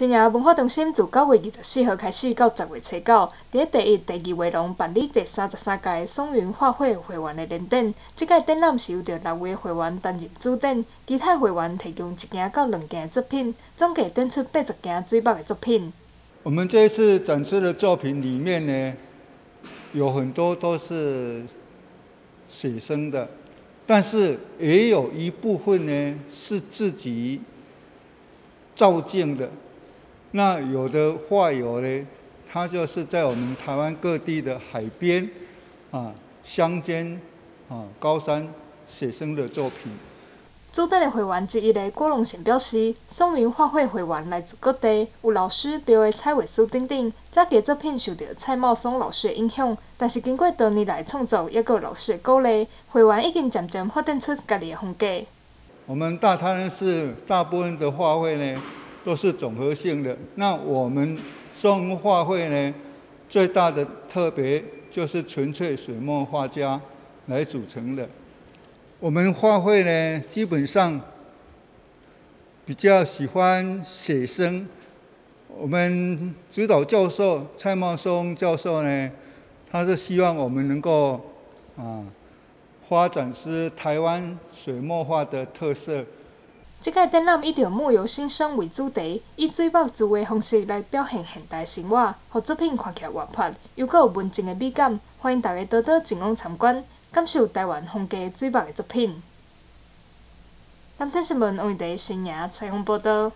新亚文化中心自九月二十四号开始到十月初九，伫第一、第二回廊办理第三十三届松云画会会员的联展。这届展览是由着六位会员担任主展，其他会员提供一件到两件作品，总计展出八十件水墨的作品。我们这一次展出的作品里面呢，有很多都是写生的，但是也有一部分呢是自己照镜的。那有的画友呢，他就是在我们台湾各地的海边、啊乡间、啊高山写生的作品。主展的会员之一的郭龙贤表示，宋明画会会员来自各地，有老师标的彩绘书等等。早期作品受到蔡茂松老师的影响，但是经过多年来创作，也有老师的鼓励，会员已经渐渐发展出家己的风格。我们大滩市大部分的画会呢。都是总合性的。那我们松画会呢，最大的特别就是纯粹水墨画家来组成的。我们画会呢，基本上比较喜欢写生。我们指导教授蔡茂松教授呢，他是希望我们能够啊，发展出台湾水墨画的特色。即届展览以着木有新生为主题，以水墨字画方式来表现现代生活，让作品看起来活泼，又有文静的美感。欢迎大家多多前往参观，感受台湾风格水墨的作品。南天新闻王玉德新亚采访报道。